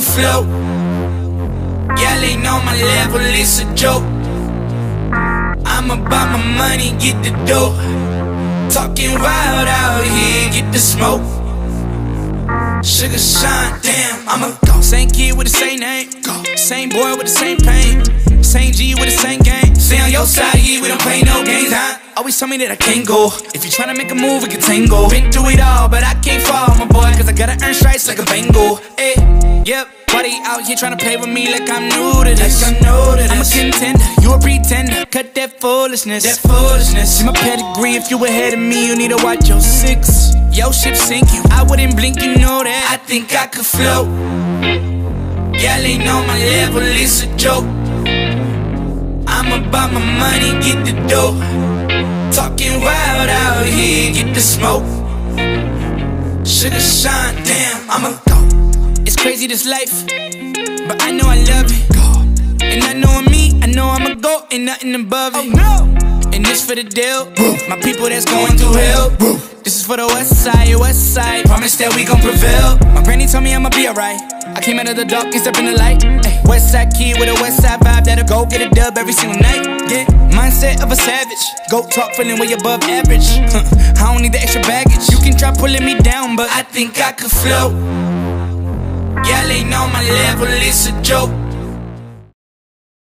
float. Y'all ain't on my level, it's a joke. I'ma buy my money, get the dough. Talking wild out here, get the smoke. Sugar shine, damn, I'm a go. Same kid with the same name, go. Same boy with the same pain, same G with the same game. Stay on your side, yeah, we don't play no games, huh? Always tell me that I can't go. If you tryna make a move, we can tango. Been through it all, but I stripes like a bangle. Eh, hey, yep. Buddy out here tryna play with me like I'm new to this. Like I'm new to this. I'm a contender, you a pretender. Cut that foolishness. That foolishness. See my pedigree. If you ahead of me, you need to watch your six. Yo, ship sink you. I wouldn't blink, you know that. I think I could float. Y'all ain't on my level, it's a joke. I'm about my money, get the dough. Talking wild out here, get the smoke. Sugar shine, damn, I'm a go. It's crazy this life, but I know I love it. And I know me, I know I'ma go, ain't nothing above it. Oh, no And this for the deal, my people that's going through hell. This is for the west side, west side. Promise that we gon' prevail. My granny told me I'ma be alright. I came out of the dark and step in the light. Ay, west side kid with a west side vibe that'll go get a dub every single night. Yeah, mindset of a savage. Go talk feeling way above average. Huh, I don't need the extra baggage. Try pulling me down, but I think I could float. Y'all ain't on my level, it's a joke.